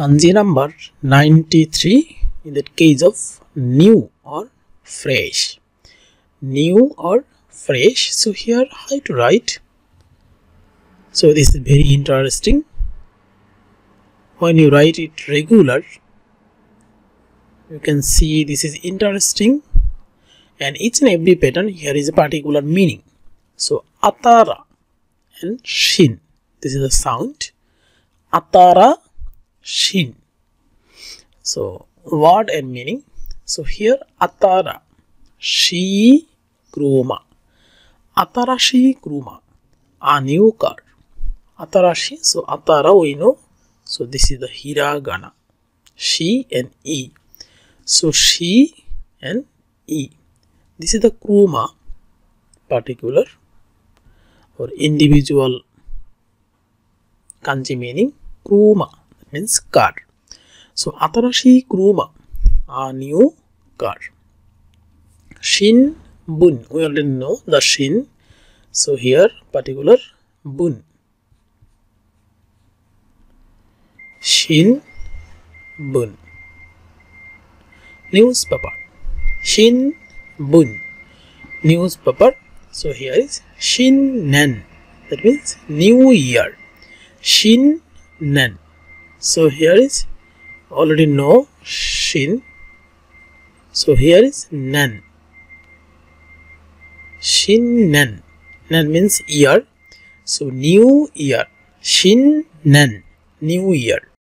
kanji number 93 in the case of new or fresh. New or fresh. So here how to write? So this is very interesting. When you write it regular you can see this is interesting. And each and every pattern here is a particular meaning. So atara and shin. This is the sound. Atara shin. So word and meaning. So here atara. She kruma. Atarashi kruma. A new car atarashi so atara we know. So this is the hiragana. She and e. So she and e. This is the kruma particular or individual kanji meaning kruma means car. So atarashi kruma a new car. Shin bun. We already know the shin. So here particular bun. Shin bun. Newspaper. Shin bun. Newspaper. So here is shin nen that means new year. Shin nen so here is already know shin. So here is nen shin nen nen means year. So new year. Shin nen new year